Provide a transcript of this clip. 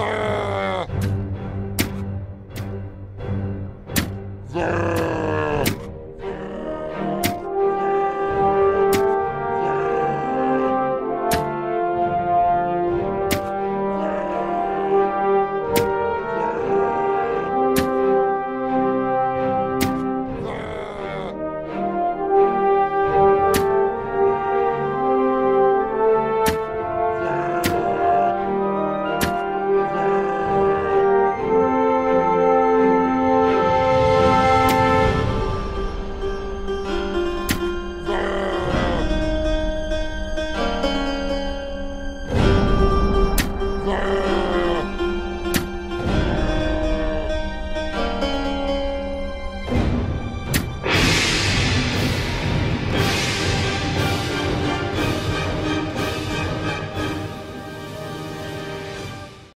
Grrr. Grrr.